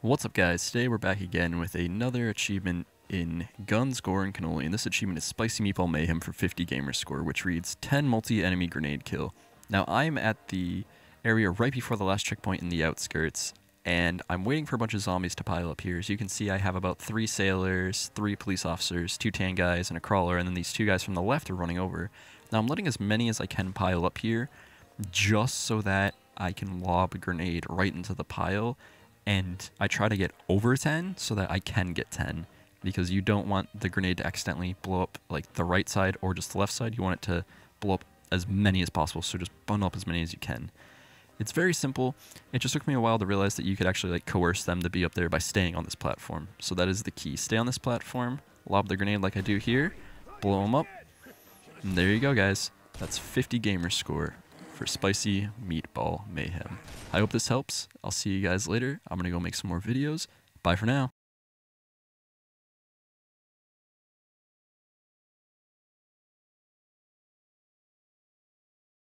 What's up guys, today we're back again with another achievement in Guns, Gore, and Cannoli, and this achievement is Spicy Meatball Mayhem for 50 gamer score, which reads 10 multi-enemy grenade kill. Now I'm at the area right before the last checkpoint in the outskirts, and I'm waiting for a bunch of zombies to pile up here. As you can see, I have about three sailors, three police officers, two tan guys, and a crawler, and then these two guys from the left are running over. Now I'm letting as many as I can pile up here, just so that I can lob a grenade right into the pile, and I try to get over 10 so that I can get 10 because you don't want the grenade to accidentally blow up like the right side or just the left side. You want it to blow up as many as possible, so just bundle up as many as you can. It's very simple. It just took me a while to realize that you could actually like coerce them to be up there by staying on this platform. So that is the key. Stay on this platform, lob the grenade like I do here, blow them up, and there you go guys. That's 50 gamer score for Spicy Meatball Mayhem. I hope this helps. I'll see you guys later. I'm going to go make some more videos. Bye for now.